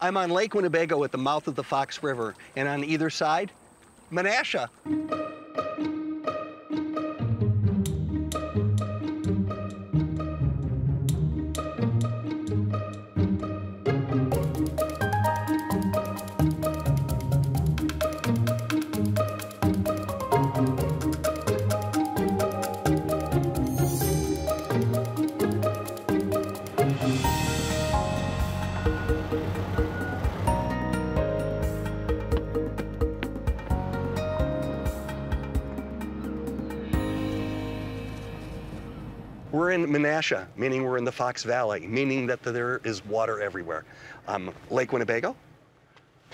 I'm on Lake Winnebago at the mouth of the Fox River, and on either side, Menasha. Menasha, meaning we're in the Fox Valley, meaning that there is water everywhere. Um, Lake Winnebago,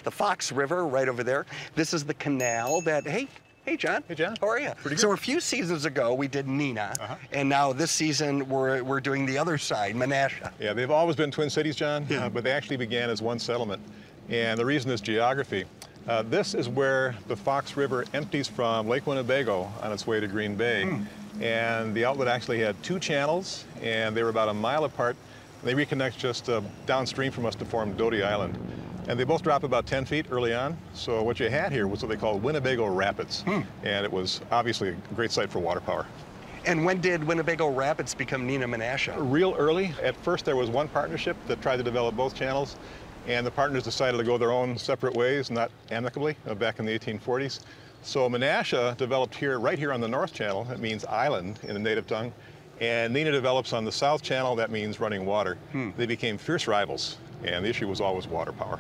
the Fox River right over there. This is the canal that, hey, hey, John. Hey, John. How are you? Pretty good. So a few seasons ago, we did Neenah, Uh-huh. and now this season, we're, we're doing the other side, Menasha. Yeah, they've always been Twin Cities, John, Yeah. uh, but they actually began as one settlement. And the reason is geography. Uh, this is where the Fox River empties from Lake Winnebago on its way to Green Bay. And the outlet actually had two channels, and they were about a mile apart. They reconnect just uh, downstream from us to form Doty Island. And they both drop about 10 feet early on. So what you had here was what they call Winnebago Rapids. And it was obviously a great site for water power. And when did Winnebago Rapids become Neenah Menasha? real early. At first, there was one partnership that tried to develop both channels, and the partners decided to go their own separate ways, not amicably, uh, back in the 1840s. So Menasha developed here, right here on the North Channel. That means island in the native tongue. And Neenah develops on the South Channel. That means running water. They became fierce rivals, and the issue was always water power.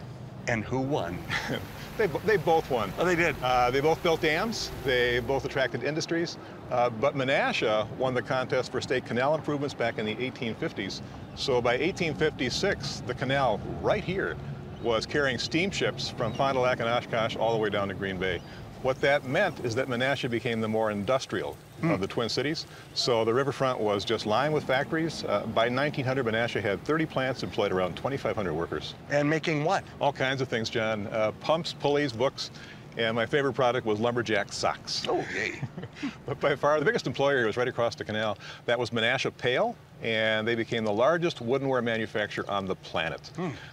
And who won? They, they both won. Oh, they did? Uh, they both built dams. They both attracted industries. Uh, but Menasha won the contest for state canal improvements back in the 1850s. So by 1856, the canal right here was carrying steamships from Fond du Lac and Oshkosh all the way down to Green Bay. What that meant is that Menasha became the more industrial of the Twin Cities. So the riverfront was just lined with factories. Uh, by 1900, Menasha had 30 plants, employed around 2,500 workers. And making what? All kinds of things, John. Uh, pumps, pulleys, books, and my favorite product was lumberjack socks. Oh, yay. But by far, the biggest employer was right across the canal. That was Menasha Pail, and they became the largest woodenware manufacturer on the planet.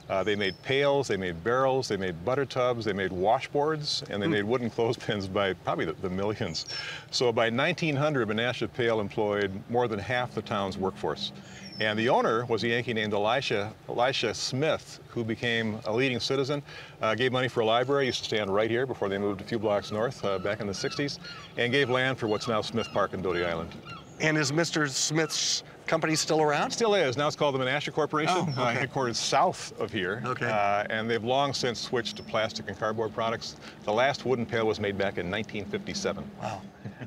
Uh, they made pails, they made barrels, they made butter tubs, they made washboards, and they made wooden clothespins by probably the, the millions. So by 1900, Menasha Pail employed more than half the town's workforce. And the owner was a Yankee named Elisha, Elisha Smith, who became a leading citizen, uh, gave money for a library, used to stand right here before they moved a few blocks north uh, back in the 60s, and gave land for what's now Smith Park in Doty Island. And is Mr. Smith's company still around? Still is. Now it's called the Menasha Corporation, Oh, uh, okay. headquartered south of here. Okay. Uh, and they've long since switched to plastic and cardboard products. The last wooden pail was made back in 1957. Wow.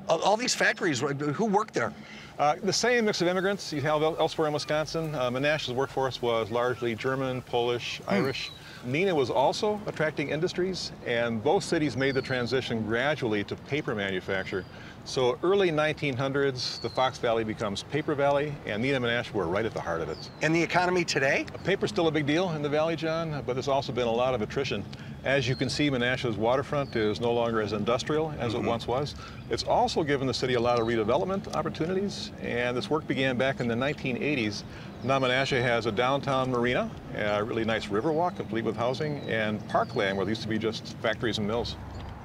All, these factories, who worked there? Uh, the same mix of immigrants you have elsewhere in Wisconsin. Uh, Menasha's workforce was largely German, Polish, Irish. Neenah was also attracting industries, and both cities made the transition gradually to paper manufacture. So early 1900s, the Fox Valley becomes Paper Valley, and Neenah and Menasha were right at the heart of it. And the economy today? Paper's still a big deal in the valley, John, but there's also been a lot of attrition. As you can see, Menasha's waterfront is no longer as industrial as it mm-hmm. once was. It's also given the city a lot of redevelopment opportunities, and this work began back in the 1980s. Now Menasha has a downtown marina, a really nice river walk complete with housing, and parkland where there used to be just factories and mills.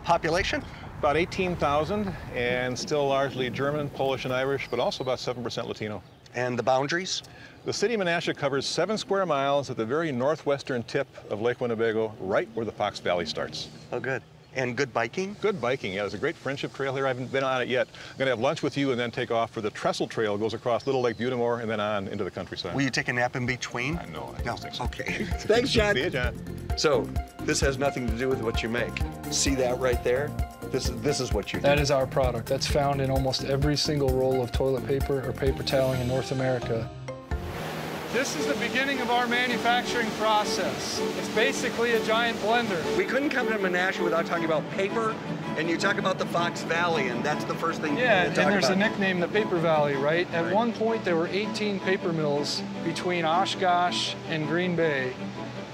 Population? About 18,000, and still largely German, Polish, and Irish, but also about 7% Latino. And the boundaries? The city of Menasha covers seven square miles at the very northwestern tip of Lake Winnebago, right where the Fox Valley starts. Oh, good. And good biking? Good biking. Yeah, there's a great friendship trail here. I haven't been on it yet. I'm going to have lunch with you and then take off for the Trestle Trail. It goes across Little Lake Butte des Morts and then on into the countryside. Will you take a nap in between? I know. I No. just think so. Okay. Thanks, John. See you, John. So, this has nothing to do with what you make. See that right there? This is this is what you do. That is our product. That's found in almost every single roll of toilet paper or paper toweling in North America. This is the beginning of our manufacturing process. It's basically a giant blender. We couldn't come to Menasha without talking about paper, and you talk about the Fox Valley, and that's the first thing Yeah, and there's about. a nickname, the Paper Valley, right? At Right. one point, there were 18 paper mills between Oshkosh and Green Bay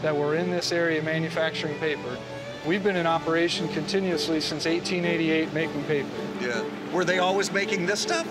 that were in this area manufacturing paper. We've been in operation continuously since 1888 making paper. Yeah. Were they always making this stuff?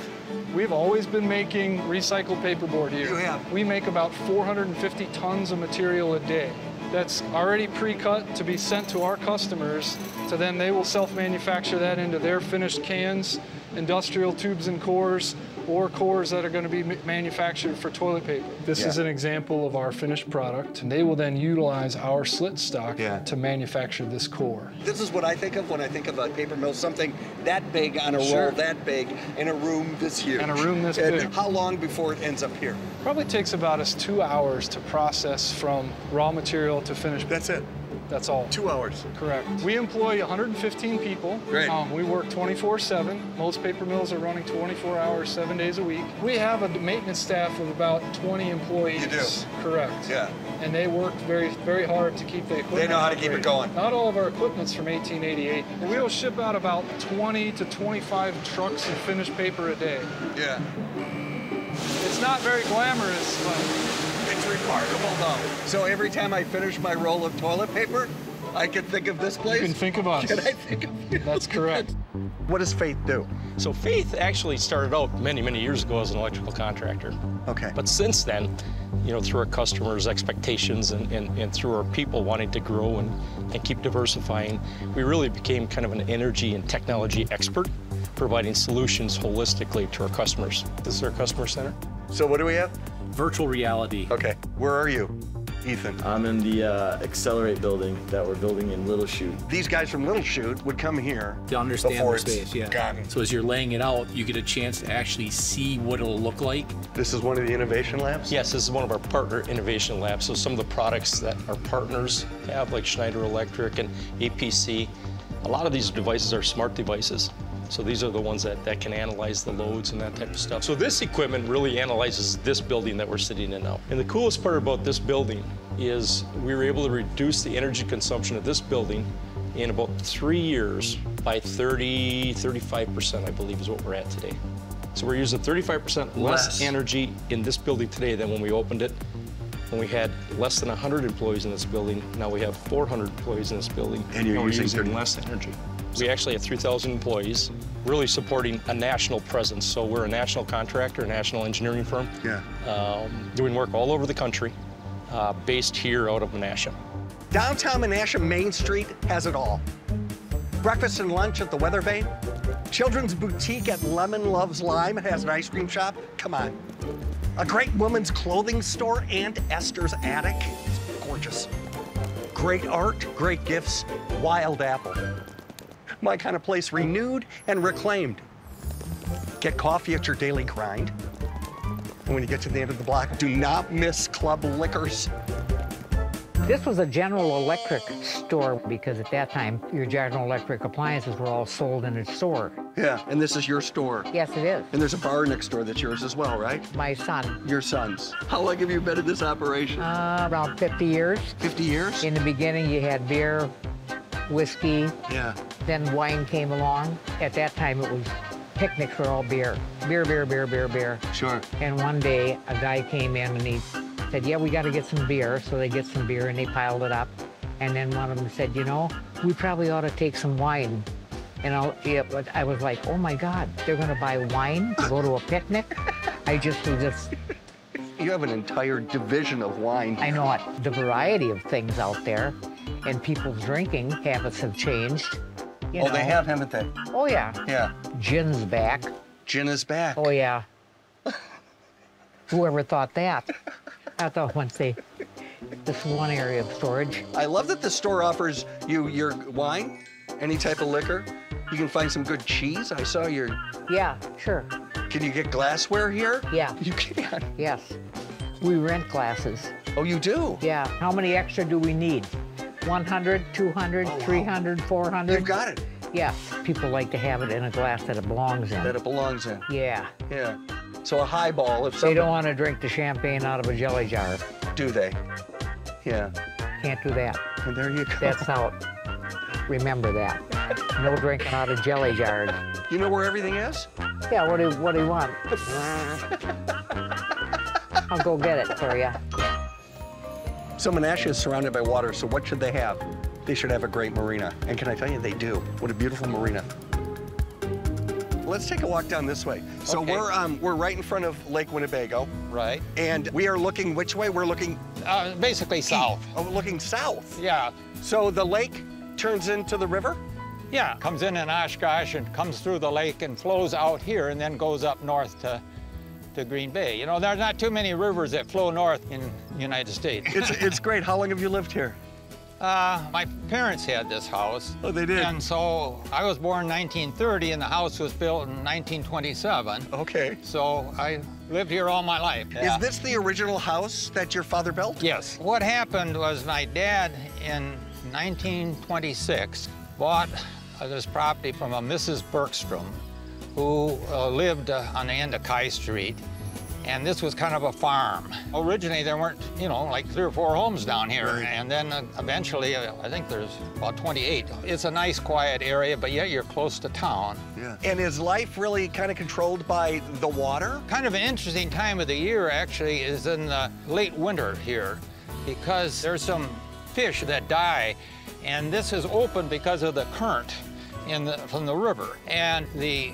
We've always been making recycled paperboard here. You have? We make about 450 tons of material a day. That's already pre-cut to be sent to our customers, so then they will self-manufacture that into their finished cans, industrial tubes and cores, or cores that are going to be manufactured for toilet paper. This Yeah. is an example of our finished product, and they will then utilize our slit stock Yeah. to manufacture this core. This is what I think of when I think of a paper mill, something that big on a Sure. roll that big in a room this huge. In a room this And big. How long before it ends up here? Probably takes about us two hours to process from raw material to finished. That's it. That's all. Two hours. Correct. We employ 115 people. Great. Um, we work 24/7. Most paper mills are running 24 hours, seven days a week. We have a maintenance staff of about 20 employees. You do? Correct. Yeah. And they work very, very hard to keep the equipment. They know how to keep it going. Not all of our equipment's from 1888. We'll ship out about 20 to 25 trucks of finished paper a day. Yeah. It's not very glamorous, but It's remarkable though. So every time I finish my roll of toilet paper, I can think of this place. you can think of us. Can I think of you? That's correct. What does Faith do? So Faith actually started out many, many years ago as an electrical contractor. Okay. But since then, you know, through our customers' expectations and, and, and through our people wanting to grow and, and keep diversifying, we really became kind of an energy and technology expert, providing solutions holistically to our customers. This is our customer center. So what do we have? Virtual reality. Okay. Where are you, Ethan? I'm in the uh, Accelerate building that we're building in Little Chute. These guys from Little Chute would come here To understand before the space, yeah. gone. So as you're laying it out, you get a chance to actually see what it'll look like. This is one of the innovation labs. Yes, this is one of our partner innovation labs. So some of the products that our partners have, like Schneider Electric and APC, a lot of these devices are smart devices. So these are the ones that, that can analyze the loads and that type of stuff. So this equipment really analyzes this building that we're sitting in now. And the coolest part about this building is we were able to reduce the energy consumption of this building in about three years by 30, 35%, I believe is what we're at today. So we're using 35% less, Less. energy in this building today than when we opened it. When we had less than 100 employees in this building, now we have 400 employees in this building. And you're we're using using less energy. We actually have 3,000 employees, really supporting a national presence. So we're a national contractor, a national engineering firm, Yeah. um, doing work all over the country, uh, based here out of Menasha. Downtown Menasha Main Street has it all. Breakfast and lunch at the Weather Vane. Children's boutique at Lemon Loves Lime has an ice cream shop. Come on. A great woman's clothing store and Esther's Attic. It's gorgeous. Great art, great gifts, Wild Apple. My kind of place renewed and reclaimed. Get coffee at your daily grind. And when you get to the end of the block, do not miss Club Liquors. This was a General Electric store because at that time, your General Electric appliances were all sold in a store. Yeah, and this is your store. Yes, it is. And there's a bar next door that's yours as well, right? My son, Your son's. How long have you been in this operation? uh, around 50 years. 50 years? In the beginning, you had beer, whiskey, yeah. Then wine came along. At that time, it was picnics were all beer. Beer, beer, beer, beer, beer. Sure. And one day, a guy came in and he said, yeah, we got to get some beer. So they get some beer and they piled it up. And then one of them said, you know, we probably ought to take some wine. And I'll, I was like, oh my God, they're going to buy wine to go to a picnic? I just was just, You have an entire division of wine. I know it, the variety of things out there and people's drinking habits have changed. You oh, they have, haven't they? Oh, yeah. Yeah. Gin's back. Gin is back. Oh, yeah. Whoever thought that? I thought once they, this is one area of storage. I love that the store offers you your wine, any type of liquor. You can find some good cheese. I saw your. Yeah, sure. Can you get glassware here? Yeah. You can. Yes. We rent glasses. Oh, you do? Yeah. How many extra do we need? 100, 200, Oh, wow. 300, 400? You've got it. Yeah. People like to have it in a glass that it belongs in. That it belongs in. yeah. Yeah. So a highball, if so. They don't want to drink the champagne out of a jelly jar. Do they? Yeah. Can't do that. And there you go. That's out. Remember that. No drinking out of jelly jars. You know where everything is? Yeah, what do, what do you want? I'll go get it for you. So Menasha is surrounded by water, so what should they have? They should have a great marina. And can I tell you, they do. What a beautiful marina. Let's take a walk down this way. So Okay. we're um, we're right in front of Lake Winnebago, Right. and we are looking which way? We're looking Uh, basically south. Oh, we're looking south. Yeah. So the lake turns into the river. Yeah. Comes in in Oshkosh and comes through the lake and flows out here and then goes up north to, to Green Bay. You know, there's not too many rivers that flow north in the United States. It's it's great. How long have you lived here? Uh, my parents had this house. Oh, they did? And so I was born in 1930 and the house was built in 1927. Okay. So I lived here all my life. Is this the original house that your father built? Yes. What happened was my dad in 1926 bought this property from a Mrs. Bergstrom who uh, lived uh, on the end of Kai Street. And this was kind of a farm. Originally, there weren't, you know, like three or four homes down here. And then uh, eventually, uh, I think there's about 28. It's a nice, quiet area, but yet you're close to town. Yeah. And is life really kind of controlled by the water? Kind of an interesting time of the year, actually, is in the late winter here because there's some fish that die, and this is open because of the current in the, from the river. And the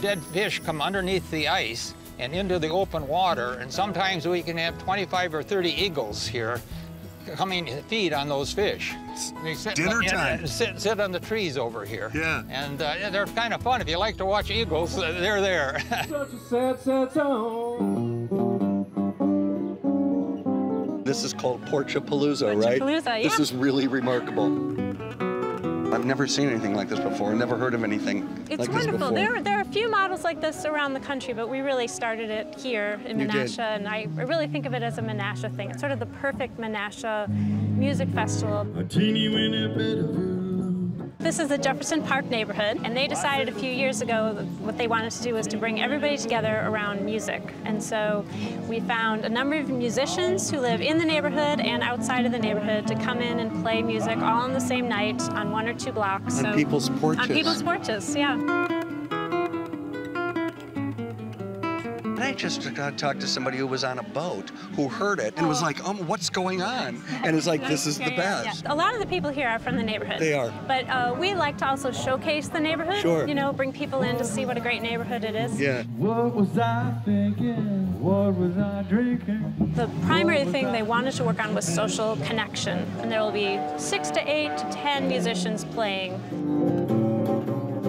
dead fish come underneath the ice and into the open water, and sometimes we can have 25 or 30 eagles here coming to feed on those fish. They sit, Dinner and- time. and sit, sit on the trees over here. Yeah. And uh, they're kind of fun. If you like to watch eagles, they're there. This is called Porchapalooza, right? Porchapalooza, This yeah. is really remarkable. I've never seen anything like this before. Never heard of anything It's like this wonderful. before. There, there are a few models like this around the country, but we really started it here in You did. Menasha, and I I really think of it as a Menasha thing. It's sort of the perfect Menasha music festival. This is the Jefferson Park neighborhood, and they decided a few years ago that what they wanted to do was to bring everybody together around music. And so we found a number of musicians who live in the neighborhood and outside of the neighborhood to come in and play music all on the same night on one or two blocks. On people's porches. On people's porches, yeah. I just uh, talked to somebody who was on a boat who heard it and was like, um, what's going on? And it's like, this is the Yeah, yeah, best. yeah. A lot of the people here are from the neighborhood. They are. But uh, we like to also showcase the neighborhood. Sure. You know, bring people in to see what a great neighborhood it is. Yeah. What was I thinking? What was I drinking? The primary thing they wanted to work on was social connection. And there will be six to eight to ten musicians playing.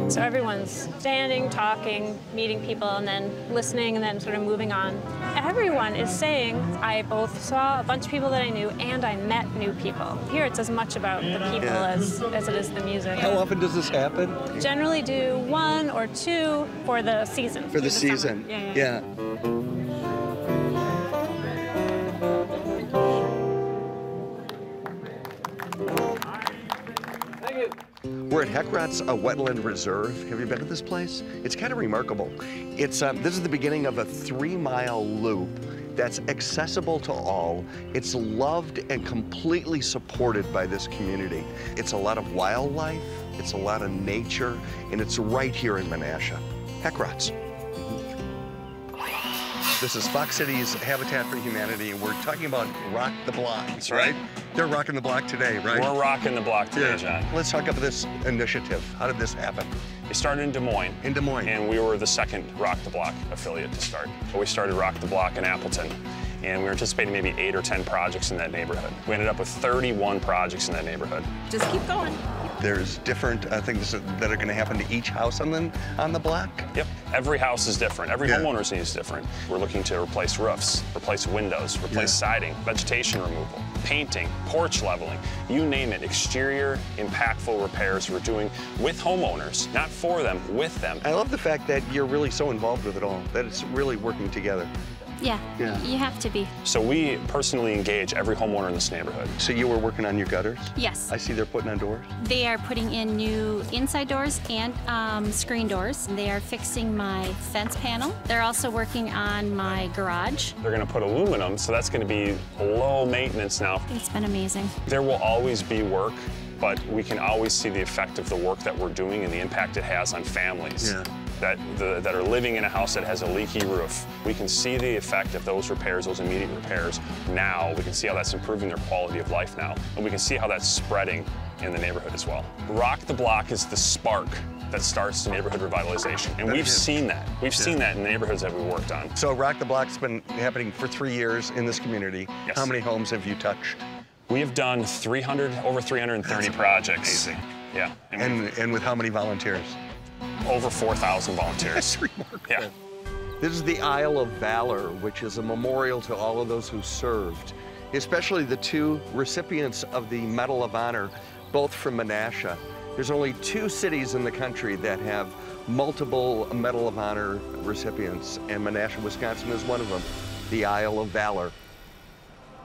So everyone's standing, talking, meeting people, and then listening, and then sort of moving on. Everyone is saying, I both saw a bunch of people that I knew and I met new people. Here it's as much about the people Yeah. as, as it is the music. How often does this happen? Generally do one or two for the season. For the through season. summer. Yeah, yeah, yeah. We're at Heckrodt's, a wetland reserve. Have you been to this place? It's kind of remarkable. It's um, this is the beginning of a three-mile loop that's accessible to all. It's loved and completely supported by this community. It's a lot of wildlife, it's a lot of nature, and it's right here in Menasha. Heckrodt's. This is Fox Cities Habitat for Humanity, and we're talking about Rock the Block. That's right. They're rocking the block today, right? We're rocking the block today, John. Let's talk about this initiative. How did this happen? It started in Des Moines. In Des Moines. And we were the second Rock the Block affiliate to start. We started Rock the Block in Appleton. And we were anticipating maybe eight or 10 projects in that neighborhood. We ended up with 31 projects in that neighborhood. Just keep going. There's different uh, things that are going to happen to each house on the on the block. Yep, every house is different. Every Yeah. homeowner's need is different. We're looking to replace roofs, replace windows, replace siding, vegetation removal, painting, porch leveling, you name it, exterior impactful repairs we're doing with homeowners, not for them, with them. I love the fact that you're really so involved with it all. That it's really working together. Yeah, Yeah. you have to be. So we personally engage every homeowner in this neighborhood. So you were working on your gutters? Yes. I see they're putting on doors. They are putting in new inside doors and um, screen doors. They are fixing my fence panel. They're also working on my garage. They're gonna put aluminum, so that's gonna be low maintenance now. It's been amazing. There will always be work, but we can always see the effect of the work that we're doing and the impact it has on families. Yeah. That, the, that are living in a house that has a leaky roof. We can see the effect of those repairs, those immediate repairs now. We can see how that's improving their quality of life now. And we can see how that's spreading in the neighborhood as well. Rock the Block is the spark that starts neighborhood revitalization. And That we've seen that. We've Yeah. seen that in the neighborhoods that we worked on. So Rock the Block's been happening for three years in this community. Yes. How many homes have you touched? We have done 300, over 330 That's projects. amazing. Yeah. And, And, and with how many volunteers? Over 4,000 volunteers. That's remarkable. Yeah. This is the Isle of Valor, which is a memorial to all of those who served, especially the two recipients of the Medal of Honor, both from Menasha. There's only two cities in the country that have multiple Medal of Honor recipients, and Menasha, Wisconsin is one of them, the Isle of Valor.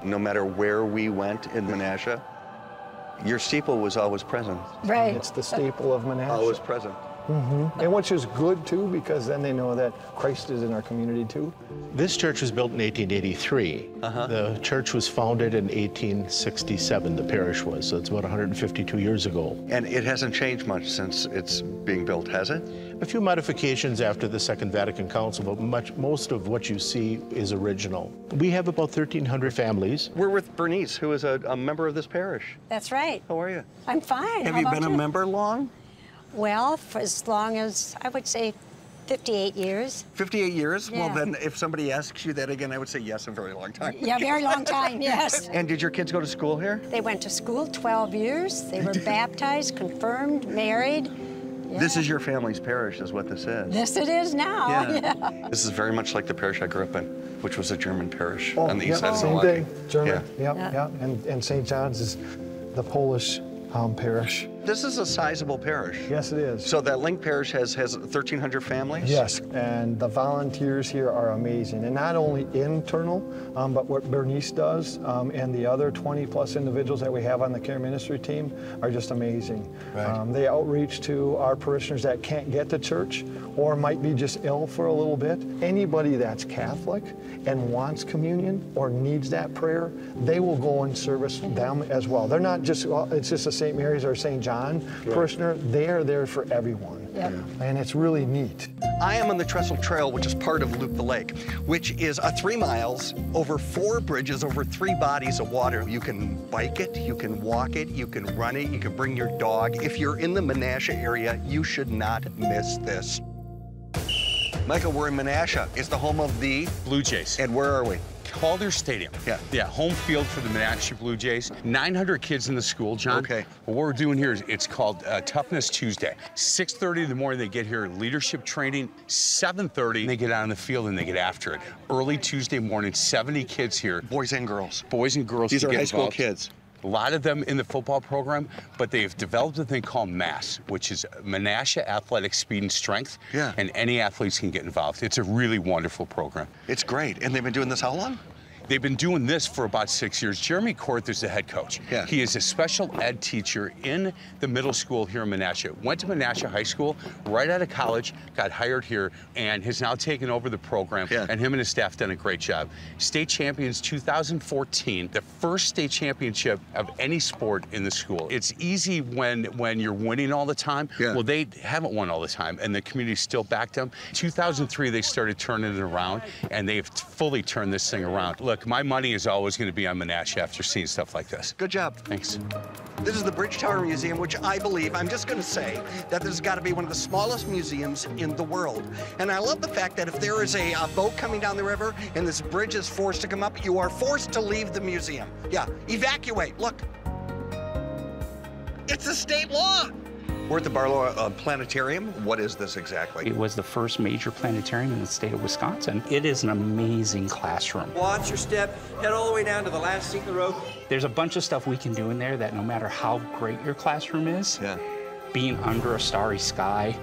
No matter where we went in Menasha, your steeple was always present. Right. It's the staple of Menasha. Always present. Hmm And which is good too, because then they know that Christ is in our community too. This church was built in 1883. The church was founded in 1867, the parish was, so it's about 152 years ago. And it hasn't changed much since it's being built, has it? A few modifications after the Second Vatican Council, but much, most of what you see is original. We have about 1,300 families. We're with Bernice, who is a, a member of this parish. That's right. How are you? I'm fine. Have How you about been a member long? Well, for as long as I would say 58 years. 58 years? Well, then if somebody asks you that again, I would say yes, a very long time. Yeah, very long time, yes. And did your kids go to school here? They went to school 12 years. They were baptized, confirmed, married. This is your family's parish, is what this is. This it is now. Yeah. This is very much like the parish I grew up in, which was a German parish Oh, on the yep, east side of same Milwaukee. thing. German. Yeah. Yep, yep. And, and St. John's is the Polish um, parish. This is a sizable parish. Yes, it is. So that Link Parish has, has 1,300 families? Yes, and the volunteers here are amazing, and not only internal, um, but what Bernice does um, and the other 20 plus individuals that we have on the care ministry team are just amazing. Right. Um, they outreach to our parishioners that can't get to church or might be just ill for a little bit. Anybody that's Catholic and wants communion or needs that prayer, they will go and service them as well. They're not just, well, it's just a St. Mary's or St. John parishioner, they are there for everyone. Yep. And it's really neat. I am on the Trestle Trail, which is part of Loop the Lake, which is a three miles over four bridges over three bodies of water. You can bike it, you can walk it, you can run it, you can bring your dog. If you're in the Menasha area, you should not miss this. Michael, we're in Menasha. It's the home of the Blue Jays. And where are we? Calder Stadium. Yeah. Yeah, home field for the Menasha Blue Jays. 900 kids in the school, John. Okay. What we're doing here is it's called uh, Toughness Tuesday. 6.30 in the morning, they get here, leadership training. 7.30, they get out on the field and they get after it. Early Tuesday morning, 70 kids here. Boys and girls. Boys and girls These are high school kids. A lot of them in the football program, but they've developed a thing called MASS, which is Menasha Athletic Speed and Strength. Yeah. And any athletes can get involved. It's a really wonderful program. It's great. And they've been doing this how long? They've been doing this for about six years. Jeremy Korth is the head coach. Yeah. He is a special ed teacher in the middle school here in Menasha. Went to Menasha High School right out of college, got hired here, and has now taken over the program. Yeah. And him and his staff done a great job. State champions 2014, the first state championship of any sport in the school. It's easy when when you're winning all the time. Yeah. Well, they haven't won all the time, and the community still backed them. 2003, they started turning it around, and they've fully turned this thing around. Look, my money is always going to be on Menasha after seeing stuff like this. Good job. Thanks. This is the Bridge Tower Museum, which I believe, I'm just going to say, that this has got to be one of the smallest museums in the world. And I love the fact that if there is a, uh boat coming down the river and this bridge is forced to come up, you are forced to leave the museum. Yeah, evacuate. Look. It's a state law. We're at the Barlow uh, Planetarium. What is this exactly? It was the first major planetarium in the state of Wisconsin. It is an amazing classroom. Watch your step, head all the way down to the last seat in the row. There's a bunch of stuff we can do in there that no matter how great your classroom is, yeah. being under a starry sky,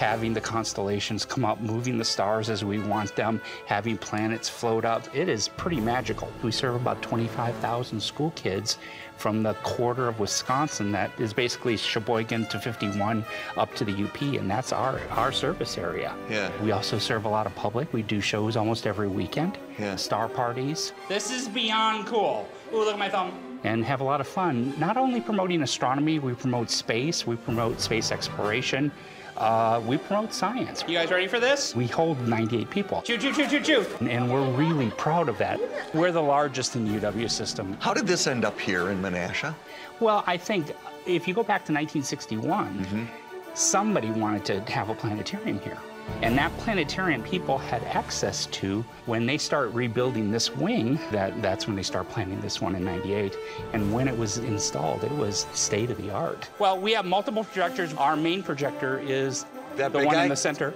having the constellations come up, moving the stars as we want them, having planets float up, it is pretty magical. We serve about 25,000 school kids from the quarter of Wisconsin that is basically Sheboygan to 51 up to the UP, and that's our, our service area. Yeah. We also serve a lot of public. We do shows almost every weekend. Yeah. Star parties. This is beyond cool. Ooh, look at my thumb. And have a lot of fun. Not only promoting astronomy, we promote space, we promote space exploration, uh, we promote science. You guys ready for this? We hold 98 people. Choo, choo, choo, choo, choo. And, and we're really proud of that. We're the largest in the UW system. How did this end up here in Menasha? Well, I think if you go back to 1961, somebody wanted to have a planetarium here. And that planetarium people had access to when they start rebuilding this wing, that, that's when they start planning this one in 98. And when it was installed, it was state of the art. Well, we have multiple projectors. Our main projector is That the one guy? in the center.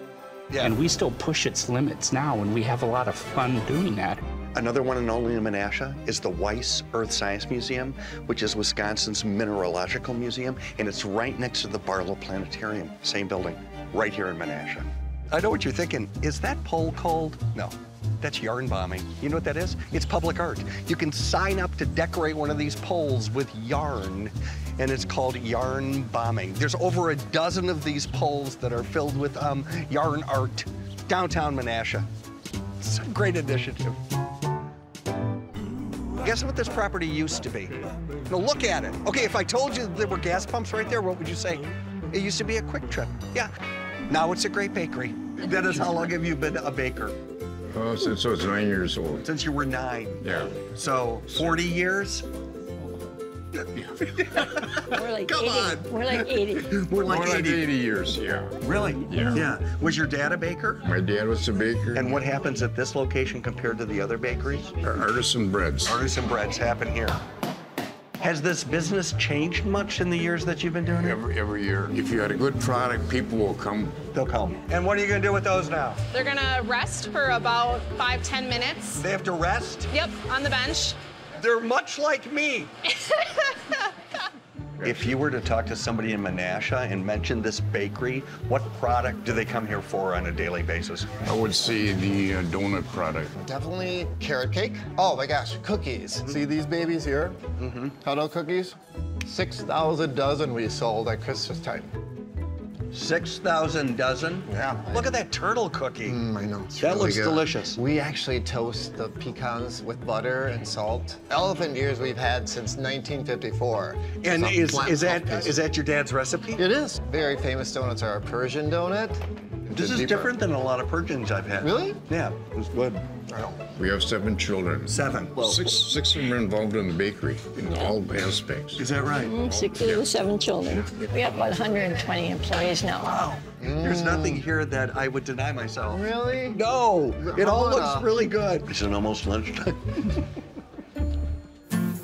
Yeah. And we still push its limits now, and we have a lot of fun doing that. Another one and only in Menasha is the Weiss Earth Science Museum, which is Wisconsin's mineralogical museum, and it's right next to the Barlow Planetarium, same building, right here in Menasha. I know what you're thinking. Is that pole cold? No. That's yarn bombing. You know what that is? It's public art. You can sign up to decorate one of these poles with yarn, and it's called yarn bombing. There's over a dozen of these poles that are filled with um, yarn art. Downtown Menasha. It's a great initiative. Guess what this property used to be? Now look at it. Okay, if I told you there were gas pumps right there, what would you say? It used to be a quick trip. Yeah. Now it's a great bakery. That is how long have you been a baker? Oh, since I was nine years old. Since you were nine. Yeah. So 40 years? We're like Come 80. on. We're like 80. We're like More 80. 80 years, yeah. Really? Yeah. Yeah. Was your dad a baker? My dad was a baker. And what happens at this location compared to the other bakeries? Artisan breads. Artisan breads happen here. Has this business changed much in the years that you've been doing it? Every, every year. If you had a good product, people will come. They'll come. And what are you going to do with those now? They're gonna rest for about five, ten minutes. They have to rest? Yep, on the bench. They're much like me. If you were to talk to somebody in Menasha and mention this bakery, what product do they come here for on a daily basis? I would say the uh, donut product. Definitely carrot cake. Oh my gosh, cookies. See these babies here? Mm-hmm. Cuddle cookies? 6,000 dozen we sold at Christmas time. 6,000 dozen? Yeah. Look at that turtle cookie. Mm, I know. It's that really looks good. delicious. We actually toast the pecans with butter and salt. Elephant ears we've had since 1954. And Some is, is that is that your dad's recipe? It is. Very famous donuts are a Persian donut. This is Deeper. different than a lot of Persians I've had. Really? Yeah, it's good. We have seven children. Seven. Six, six of them are involved in the bakery in all aspects. Is that right? Mm, Six of the seven children. We have about 120 employees now. Wow. There's Mm. nothing here that I would deny myself. Really? No. It all looks really good. It's an almost lunchtime.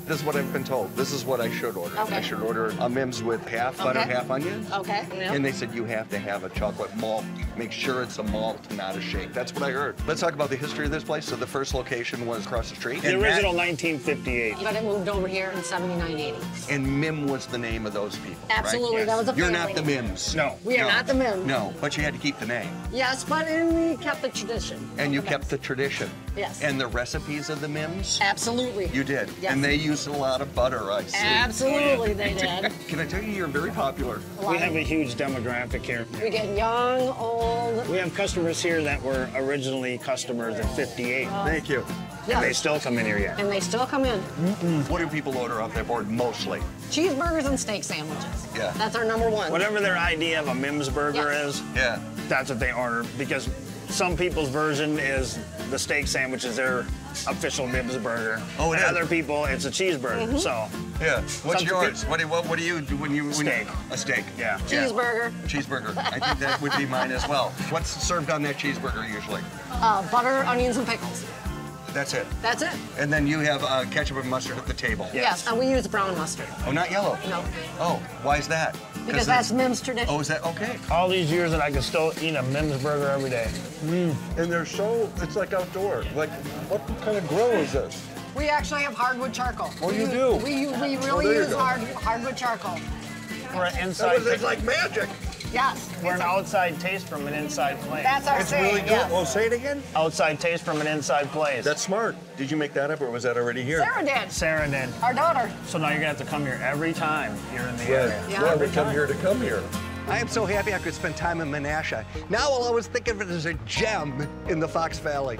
This is what I've been told. This is what I should order. Okay. I should order a Mihm's with half butter, Okay. half onions. Okay. And they said you have to have a chocolate malt. Make sure it's a malt, not a shake. That's what I heard. Let's talk about the history of this place. So the first location was across the street. The And original that- 1958. But it moved over here in 79, 80. and Mihm was the name of those people. right? Absolutely, that was a You're not the. Mihms. No. We are No. not the Mihms. No, but you had to keep the name. Yes, but we kept the tradition. And you The kept the tradition. Yes. And the recipes of the Mihms? Absolutely. You did. Yes. And they used a lot of butter, I see. Absolutely, they did. Can I tell you, you're very popular. We have a huge demographic here. We get young, old. We have customers here that were originally customers in 58. Thank you. And they still come in here yet. And they still come in. What do people order off their board mostly? Cheeseburgers and steak sandwiches. Yeah. That's our number one. Whatever their idea of a Mihm's burger Yes. is, Yeah. that's what they order because some people's version is the steak sandwich is their official Mihm's burger. Oh, it and is? other people, it's a cheeseburger. Mhm. So, Yeah. What's yours? What do, what, what do you do when you when Steak. You, a steak. yeah. Cheeseburger, Cheeseburger. I think that would be mine as well. What's served on that cheeseburger usually? uh, butter, onions, and pickles. That's it. That's it. And then you have uh, ketchup and mustard at the table. Yes, and we use brown mustard. Oh, not yellow. No, Oh, why is that? because that's Mihm's tradition. Oh, is that okay? All these years that I can still eat a Mihm's burger every day. And they're so, it's like outdoor. Like, what kind of grill is this? We actually have hardwood charcoal. Oh, We you use- do? We, we Oh, really there you use hard, hardwood charcoal. We're an That inside. was it's like magic. Yes. We're an outside taste from an inside place. That's our It's saying, really good. yes. Well, say it again. outside taste from an inside place. That's smart. Did you make that up or was that already here? Sarah did. Sarah did. Our daughter. So now you're gonna have to come here every time you're in the area. Yeah. Yeah, we come here to come here. I am so happy I could spend time in Menasha. Now I'll always think of it as a gem in the Fox Valley.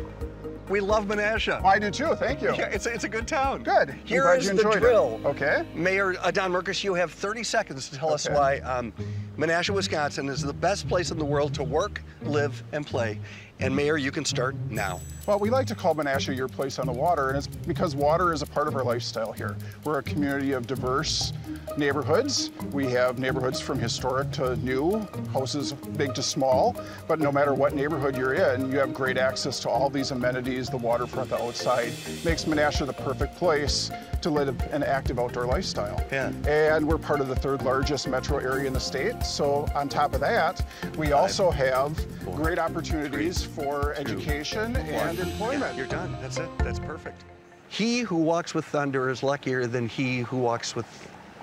We love Menasha. I do too, thank you. Yeah, it's a, it's a good town. Good. I'm Here glad is you the enjoyed it. drill. Okay. Mayor uh, Don Merkes, you have 30 seconds to tell us why um, Menasha, Wisconsin is the best place in the world to work, live, and play. And Mayor, you can start now. Well, we like to call Menasha your place on the water, and it's because water is a part of our lifestyle here. We're a community of diverse neighborhoods. We have neighborhoods from historic to new, houses big to small, but no matter what neighborhood you're in, you have great access to all these amenities, the waterfront, the outside. Makes Menasha the perfect place to live an active outdoor lifestyle. Yeah. And we're part of the third largest metro area in the state. So on top of that, we also have great opportunities for education and employment. Yeah, you're done. That's it. That's perfect. He who walks with thunder is luckier than he who walks with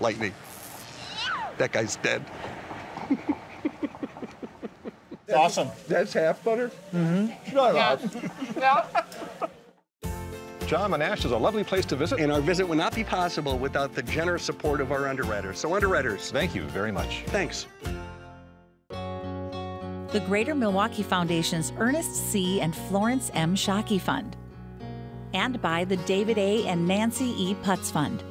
lightning. That guy's dead. Awesome. That's half butter? Mm-hmm. Shut up. Yeah. John Menasha is a lovely place to visit. And our visit would not be possible without the generous support of our underwriters. So underwriters. Thank you very much. Thanks. The Greater Milwaukee Foundation's Ernest C. and Florence M. Shockey Fund. And by the David A. and Nancy E. Putz Fund.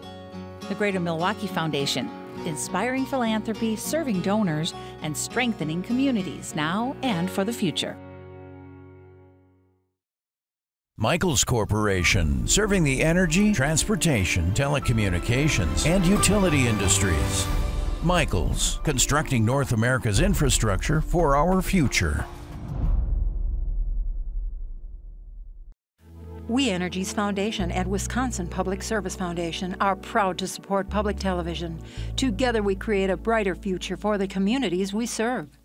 The Greater Milwaukee Foundation, inspiring philanthropy, serving donors, and strengthening communities now and for the future. Michels Corporation, serving the energy, transportation, telecommunications, and utility industries. Michels, constructing North America's infrastructure for our future. We Energies Foundation and Wisconsin Public Service Foundation are proud to support public television. Together, we create a brighter future for the communities we serve.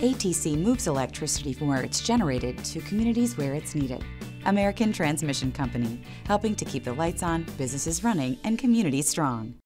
ATC moves electricity from where it's generated to communities where it's needed. American Transmission Company, helping to keep the lights on, businesses running, and communities strong.